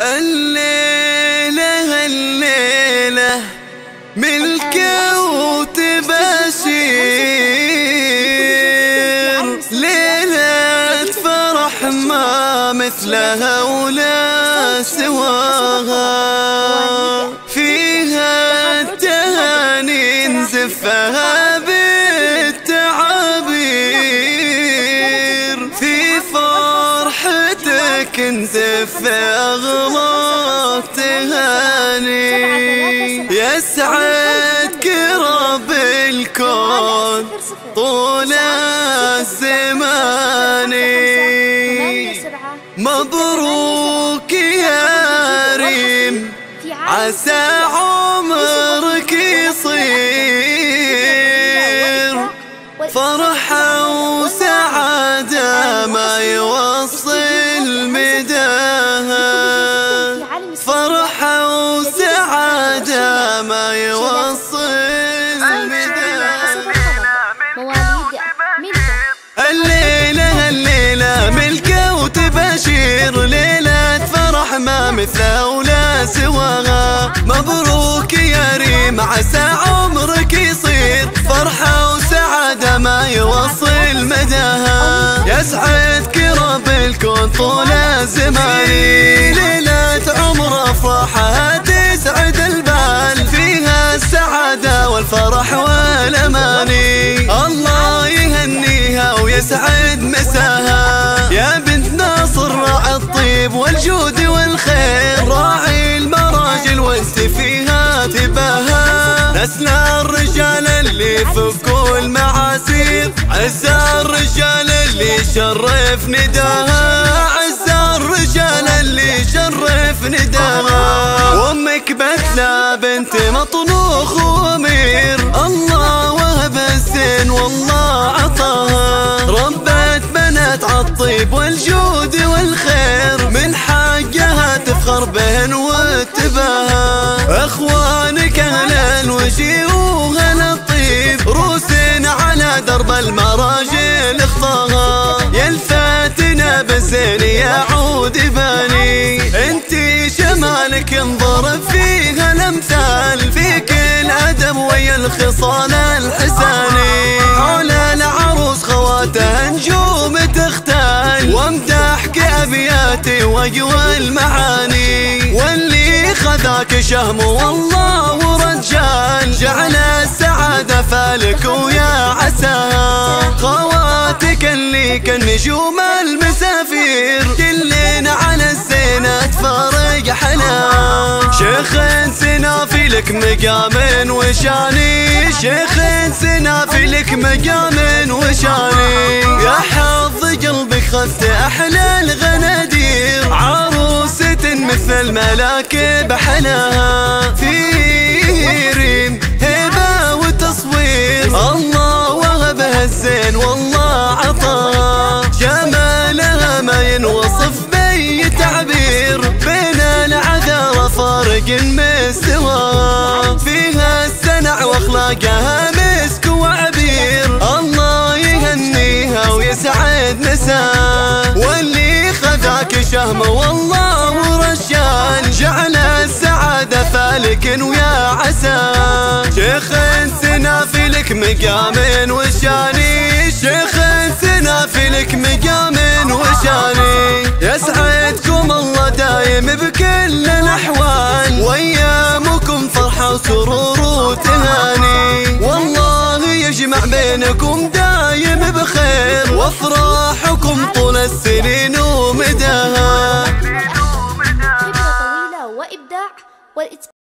الليلة الليلة ملكة وتباشير ليلة فرح ما مثلها ولا سواها. فرحتك نزف أغلاط تهاني يسعدك رب الكون طول الزمان مبروك يا ريم. عسى عمرك ما يوصل مداها الليلة الليلة ملكة وتباشير. ليلة فرح ما مثلها ولا سواها. مبروك يا ريم عسى عمرك يصير. فرحة وسعادة ما يوصل مداها. يسعدك رب الكون طول الطيب والجود والخير راعي المراجل وانت فيها تباها نسل الرجال اللي فكوا المعاسير عز الرجال اللي شرف نداها. عز الرجال اللي شرف نداها. وأمك بتلا بنت مطنوخ وأمير. واتباها اخوانك أهل الوجي واهل الطيب. روسين على درب المراجل اخطاها. يا الفاتنة بالزين يعود باني. انتي شمالك انضرب فيها الامثال. فيك الأدب ويا الخصال الحساني. حول العروس خواتها نجوم تختال. وامدحك ابياتي وأجوى المعاني. خذاك شهم والله ورجال جعل السعادة فالك ويا عساها خواتك اللي كالنجوم المسافير. كلنا على الزينة تفارق حلا شيخ سنافي لك مقام وشاني. شيخ سنافي لك مقام وشاني. يا حظ قلبك خذت أحلى الغنادير. مثل ملاك بحلاها في ريم هبة وتصوير الله وهبها الزين والله عطاها جمالها ما ينوصف بأي تعبير. بين العذارى فارق مستوى فيها السنع وأخلاقها سنافي لك مقام وشاني شيخ سنافي لك مقام وشاني. يسعدكم الله دايم بكل الأحوال. وأيامكم فرحة وسرور وتهاني. والله يجمع بينكم دايم بخير. وافراحكم طول السنين